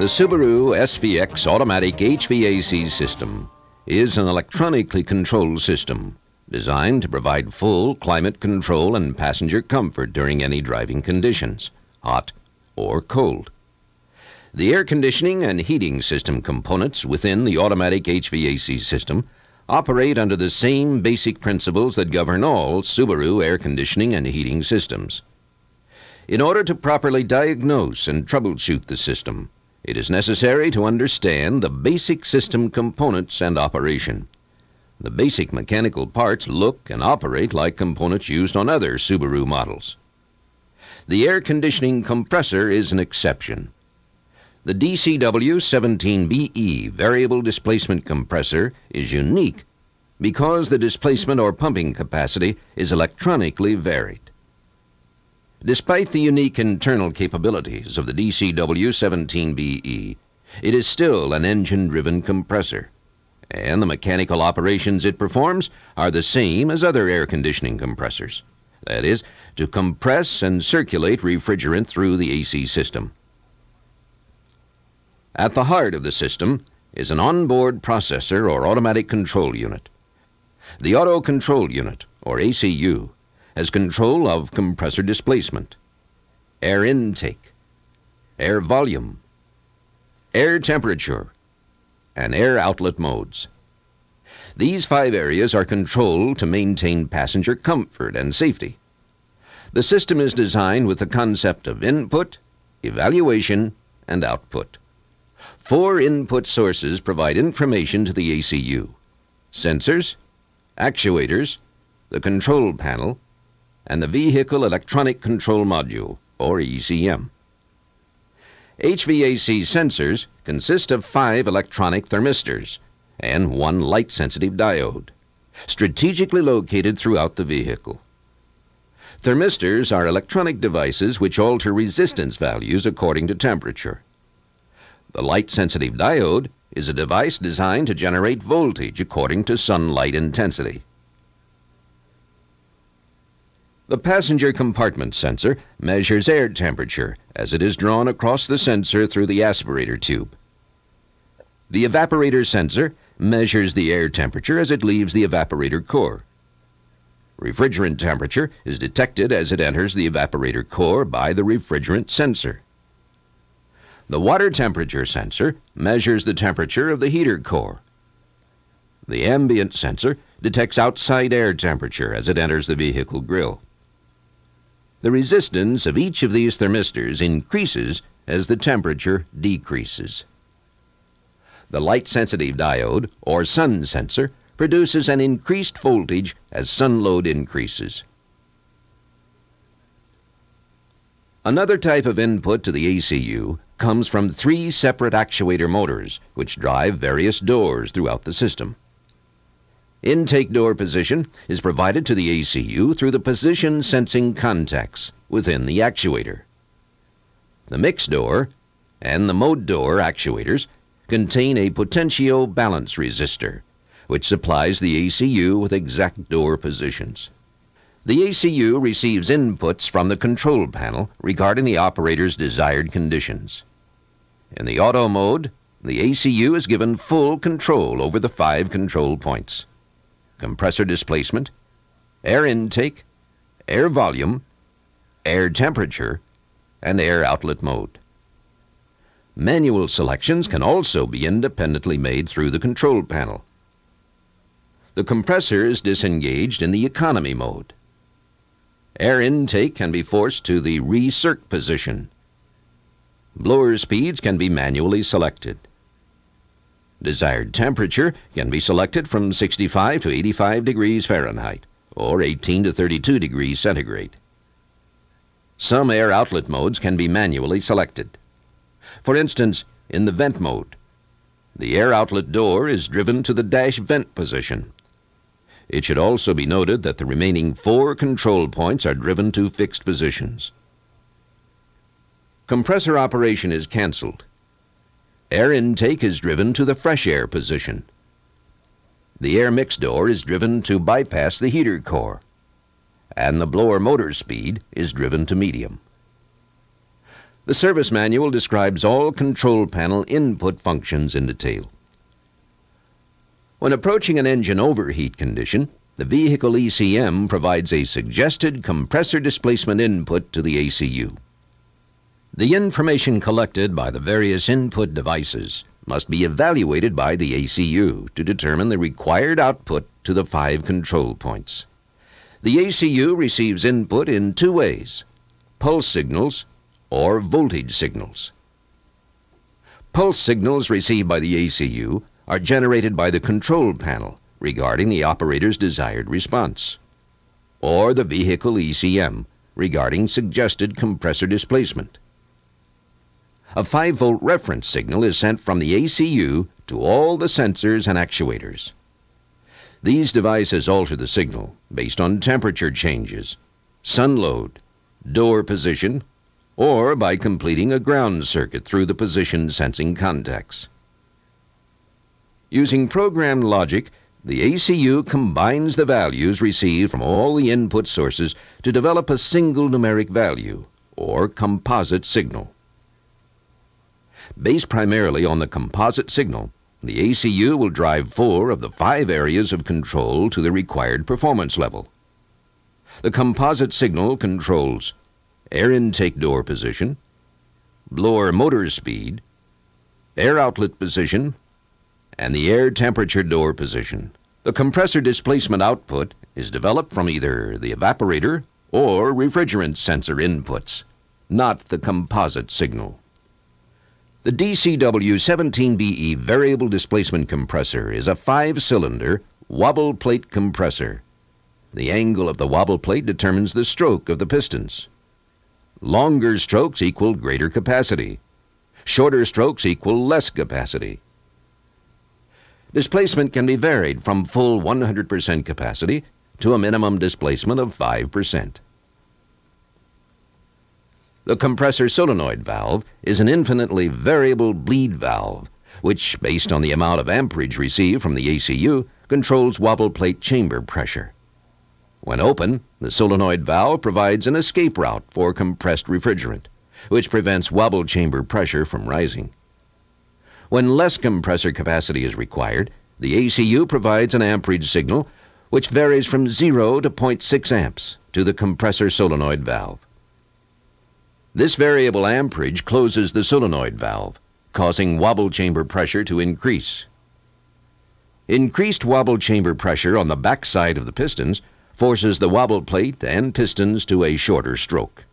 The Subaru SVX automatic HVAC system is an electronically controlled system designed to provide full climate control and passenger comfort during any driving conditions, hot or cold. The air conditioning and heating system components within the automatic HVAC system operate under the same basic principles that govern all Subaru air conditioning and heating systems. In order to properly diagnose and troubleshoot the system, it is necessary to understand the basic system components and operation. The basic mechanical parts look and operate like components used on other Subaru models. The air conditioning compressor is an exception. The DCW17BE variable displacement compressor is unique because the displacement or pumping capacity is electronically varied. Despite the unique internal capabilities of the DCW17BE, it is still an engine-driven compressor, and the mechanical operations it performs are the same as other air conditioning compressors. That is, to compress and circulate refrigerant through the AC system. At the heart of the system is an onboard processor or automatic control unit. The Auto Control Unit, or ACU, has control of compressor displacement, air intake, air volume, air temperature, and air outlet modes. These five areas are controlled to maintain passenger comfort and safety. The system is designed with the concept of input, evaluation, and output. Four input sources provide information to the ACU sensors, actuators, the control panel, and the Vehicle Electronic Control Module, or ECM. HVAC sensors consist of five electronic thermistors and one light sensitive diode, strategically located throughout the vehicle. Thermistors are electronic devices which alter resistance values according to temperature. The light-sensitive diode is a device designed to generate voltage according to sunlight intensity. The passenger compartment sensor measures air temperature as it is drawn across the sensor through the aspirator tube. The evaporator sensor measures the air temperature as it leaves the evaporator core. Refrigerant temperature is detected as it enters the evaporator core by the refrigerant sensor. The water temperature sensor measures the temperature of the heater core. The ambient sensor detects outside air temperature as it enters the vehicle grill. The resistance of each of these thermistors increases as the temperature decreases. The light-sensitive diode, or sun sensor, produces an increased voltage as sun load increases. Another type of input to the ACU comes from three separate actuator motors, which drive various doors throughout the system. Intake door position is provided to the ACU through the position sensing contacts within the actuator. The mix door and the mode door actuators contain a potentio balance resistor, which supplies the ACU with exact door positions. The ACU receives inputs from the control panel regarding the operator's desired conditions. In the auto mode, the ACU is given full control over the five control points. Compressor displacement, air intake, air volume, air temperature, and air outlet mode. Manual selections can also be independently made through the control panel. The compressor is disengaged in the economy mode. Air intake can be forced to the recirc position Blower speeds can be manually selected. Desired temperature can be selected from 65 to 85 degrees Fahrenheit or 18 to 32 degrees centigrade. Some air outlet modes can be manually selected. For instance, in the vent mode, the air outlet door is driven to the dash vent position. It should also be noted that the remaining four control points are driven to fixed positions. Compressor operation is cancelled. Air intake is driven to the fresh air position. The air mix door is driven to bypass the heater core, and the blower motor speed is driven to medium. The service manual describes all control panel input functions in detail. When approaching an engine overheat condition, the vehicle ECM provides a suggested compressor displacement input to the ACU. The information collected by the various input devices must be evaluated by the ACU to determine the required output to the five control points. The ACU receives input in two ways pulse signals or voltage signals. Pulse signals received by the ACU are generated by the control panel regarding the operator's desired response, or the vehicle ECM regarding suggested compressor displacement. A 5 volt reference signal is sent from the ACU to all the sensors and actuators. These devices alter the signal based on temperature changes, sun load, door position, or by completing a ground circuit through the position sensing contacts. Using programmed logic, the ACU combines the values received from all the input sources to develop a single numeric value, or composite signal. Based primarily on the composite signal, the ACU will drive four of the five areas of control to the required performance level. The composite signal controls air intake door position, blower motor speed, air outlet position, and the air temperature door position. The compressor displacement output is developed from either the evaporator or refrigerant sensor inputs, not the composite signal. The DCW17BE variable displacement compressor is a five-cylinder wobble plate compressor. The angle of the wobble plate determines the stroke of the pistons. Longer strokes equal greater capacity. Shorter strokes equal less capacity. Displacement can be varied from full 100% capacity to a minimum displacement of 5%. The compressor solenoid valve is an infinitely variable bleed valve, which, based on the amount of amperage received from the ACU, controls wobble plate chamber pressure. When open, the solenoid valve provides an escape route for compressed refrigerant, which prevents wobble chamber pressure from rising. When less compressor capacity is required, the ACU provides an amperage signal which varies from 0 to 0.6 amps to the compressor solenoid valve. This variable amperage closes the solenoid valve, causing wobble chamber pressure to increase. Increased wobble chamber pressure on the backside of the pistons forces the wobble plate and pistons to a shorter stroke.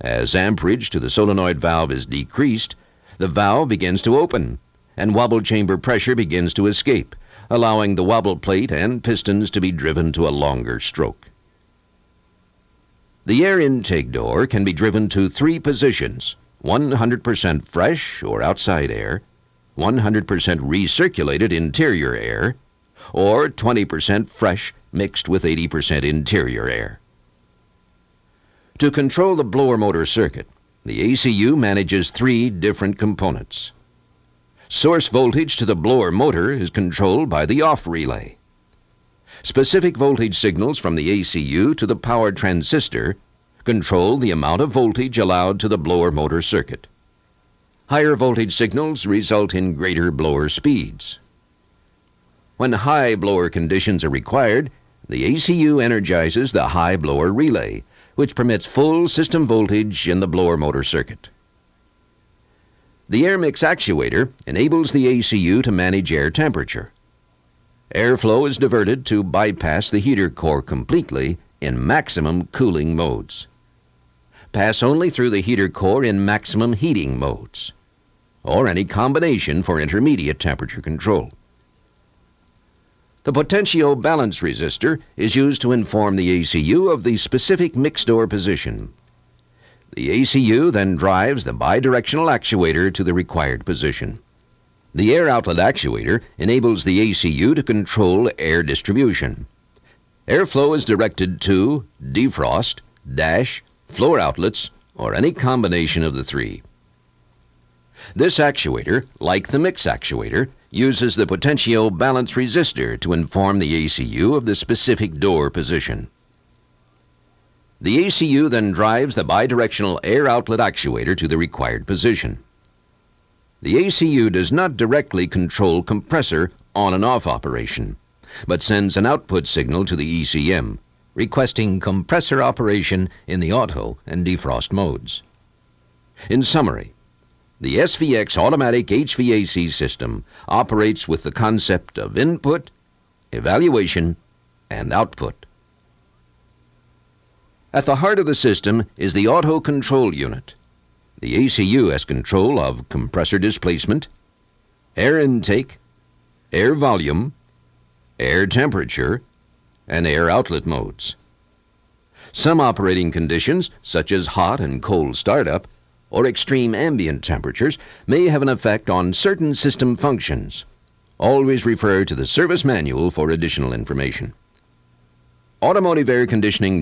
As amperage to the solenoid valve is decreased, the valve begins to open, and wobble chamber pressure begins to escape, allowing the wobble plate and pistons to be driven to a longer stroke. The air intake door can be driven to three positions 100% fresh or outside air, 100% recirculated interior air, or 20% fresh mixed with 80% interior air. To control the blower motor circuit, the ACU manages three different components. Source voltage to the blower motor is controlled by the off relay. Specific voltage signals from the ACU to the power transistor control the amount of voltage allowed to the blower motor circuit. Higher voltage signals result in greater blower speeds. When high blower conditions are required, the ACU energizes the high blower relay, which permits full system voltage in the blower motor circuit. The air mix actuator enables the ACU to manage air temperature. Airflow is diverted to bypass the heater core completely in maximum cooling modes. Pass only through the heater core in maximum heating modes, or any combination for intermediate temperature control. The potentio balance resistor is used to inform the ACU of the specific mix door position. The ACU then drives the bidirectional actuator to the required position. The air outlet actuator enables the ACU to control air distribution. Airflow is directed to defrost, dash, floor outlets, or any combination of the three. This actuator, like the mix actuator, uses the potentio balance resistor to inform the ACU of the specific door position. The ACU then drives the bidirectional air outlet actuator to the required position. The ACU does not directly control compressor on and off operation, but sends an output signal to the ECM, requesting compressor operation in the auto and defrost modes. In summary, the SVX automatic HVAC system operates with the concept of input, evaluation, and output. At the heart of the system is the auto control unit. The ACU has control of compressor displacement, air intake, air volume, air temperature, and air outlet modes. Some operating conditions, such as hot and cold startup, or extreme ambient temperatures, may have an effect on certain system functions. Always refer to the service manual for additional information. Automotive air conditioning